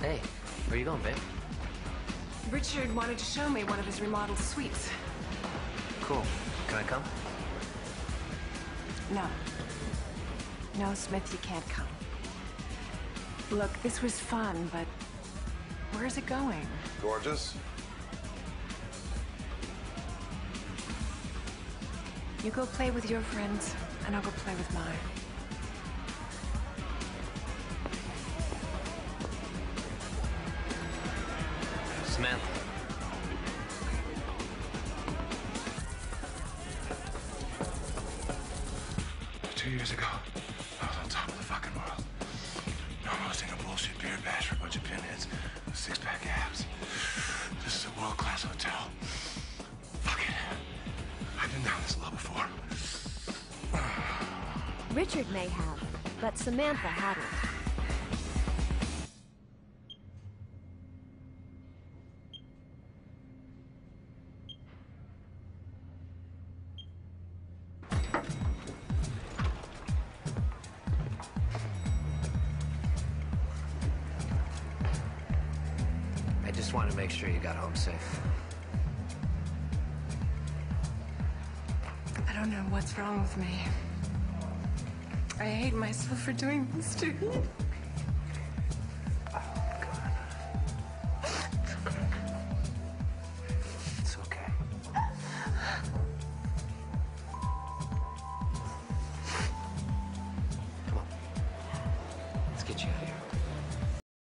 Hey, where you going, babe? Richard wanted to show me one of his remodeled suites. Cool. Can I come? No. No, Smith, you can't come. Look, this was fun, but where's it going? Gorgeous. You go play with your friends, and I'll go play with mine. Samantha. Two years ago, I was on top of the fucking world. Now I'm hosting a bullshit beer bash for a bunch of pinheads with six-pack abs. This is a world-class hotel. Fuck it. I've been down this low before. Richard may have, but Samantha hadn't. I just wanted to make sure you got home safe. I don't know what's wrong with me. I hate myself for doing this to you. Let's get you out of here.